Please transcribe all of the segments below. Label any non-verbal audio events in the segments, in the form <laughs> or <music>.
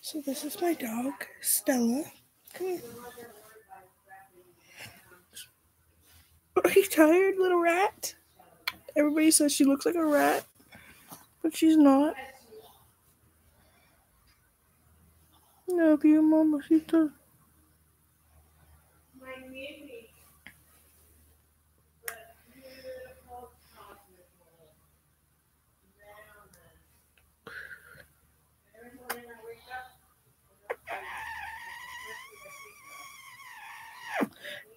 So this is my dog, Stella. Come here. Are you tired, little rat? Everybody says she looks like a rat, but she's not. Love you, mamacita.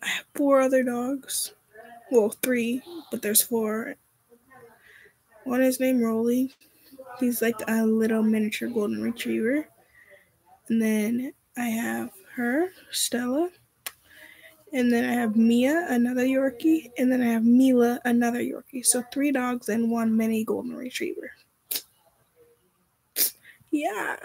I have four other dogs. Well, three, but there's four. One is named Rolly. He's like a little miniature golden retriever. And then I have her, Stella. And then I have Mia, another Yorkie. And then I have Mila, another Yorkie. So three dogs and one mini golden retriever. Yeah.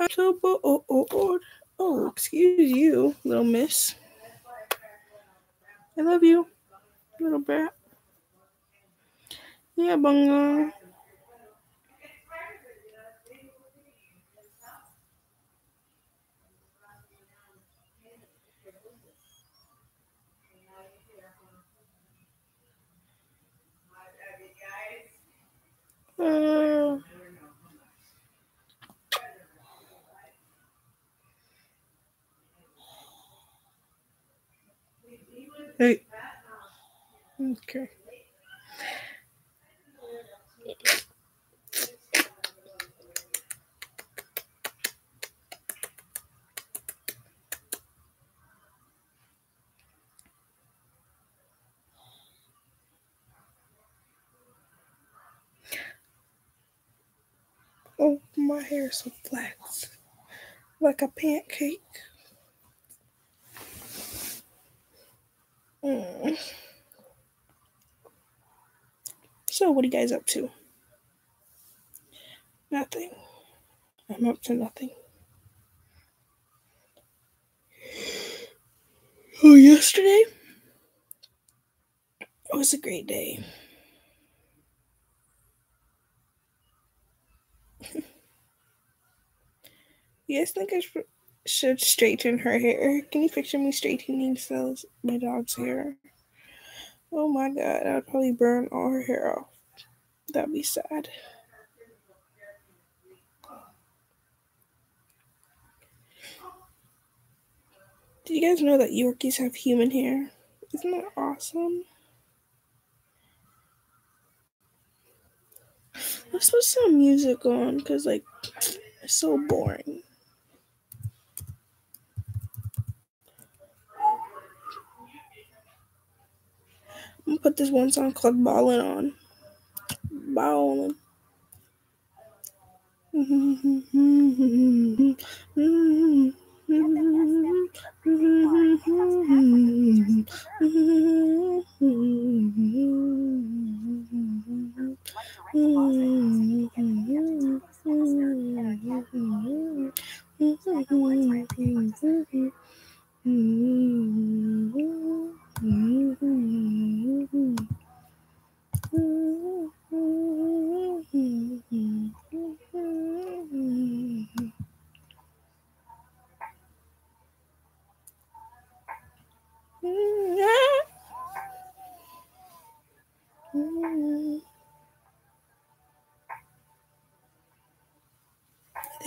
I'm so bored. Oh, excuse you, little miss. I love you, little brat. Yeah, bunga. Uh, hey. Okay. Oh, my hair is so flat. Like a pancake. Mm. So, what are you guys up to? Nothing. I'm up to nothing. <sighs> Oh, yesterday? It was a great day. You guys think I sh- should straighten her hair? Can you picture me straightening cells my dog's hair? Oh my god, I'd probably burn all her hair off. That'd be sad. Do you guys know that Yorkies have human hair? Isn't that awesome? Let's put some music on because, like, it's so boring. I'm gonna put this one song called Ballin' on. Ballin'. <laughs> 嗯。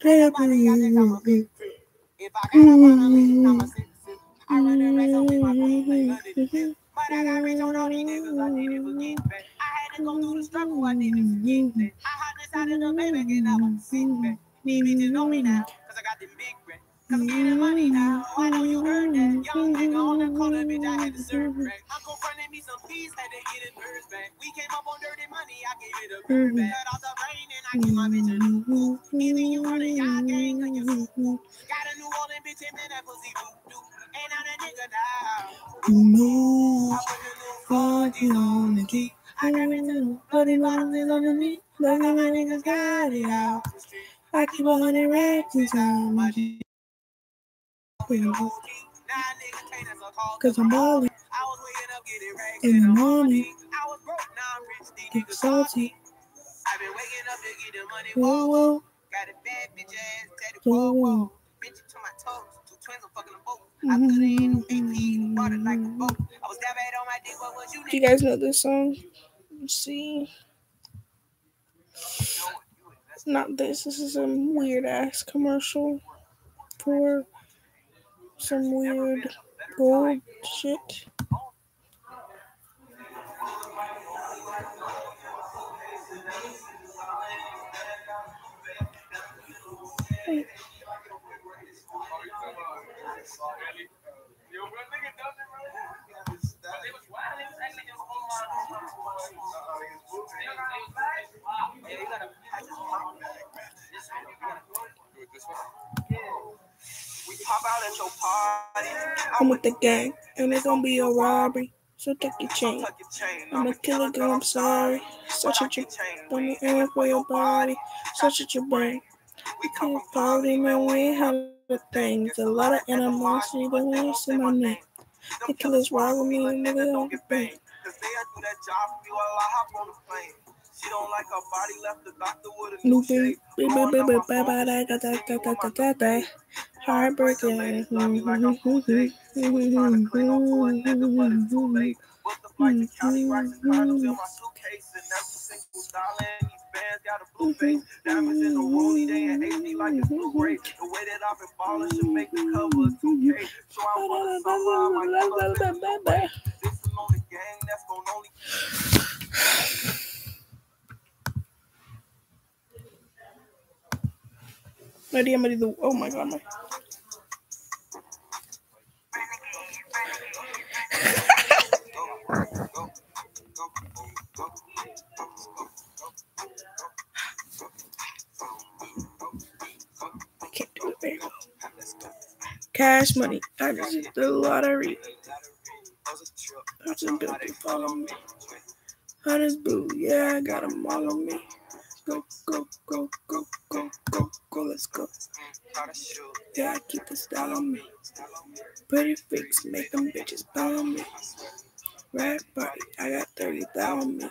If I got a lean, I'm a six. I run the race on my feet like London. But I got rich on all these niggas, I need it forget back. I had to go through the struggle, I need it forget that. I hopped inside of the Maybach and I was sick back. These bitches know me now, cause I got the big. Cause I'm getting money now. I know you heard that. Young nigga on the corner, bitch, I had to serve crack. Uncle fronted me some peas, had to get his birds back. We came up on dirty money, I gave it a bird back. Cut off the rain and I gave my bitch a new boo. Either you run a y'all gang or you fool. Got a new Orleans bitch and that pussy voodoo. Ain't on a nigga now. You know, the new 40 on the key. I got me too. Bloody bottles on me. Look at my niggas got it out. I keep a hundred racks inside my jeans. Cause I'm balling in the morning. Get salty. I've been waking up to get the money. Whoa, whoa. Got a bad bitch ass tatted. Whoa, whoa. Bitch to my toes. Two twins, I'm fucking them both. I put it in mm-hmm. AP, water like a boat. I was that bad on my dick, what was you? Do you guys know this song? Let's see. Not this. This is a weird ass commercial for some weird gold shit. I'm with the gang, and it's gonna be a robbery. So take your chain. I'm a killer girl, I'm sorry. Such a your don't need for your body. Such a your brain. We can't party, man, we ain't have the things. A lot of animosity, but we ain't see my name. The killers ride with me, nigga, don't get banged. Cause they do that job for me while I hop on the plane. She don't like her body left the doctor with a new shape. Heartbreaking. What the fight the county rocks and condoms in my suitcase and every single dollar in these bands got a blue face. Diamonds in the rollie, they in HD like it's blue gray. The way that I've been balling should make the cover 2K. So I want summer, I might color This is on the gang that's gonna only. Ready, I'm ready to. Oh my god, my. I can't do it. Cash money. I just hit the lottery. That's a good to follow me. How does boo? Yeah, I got them all on me. Go, go, go, go, go, go, go, let's go. Yeah, I keep the style on me. Pretty freaks make them bitches bow on me. Red body, I got 30 thou on me.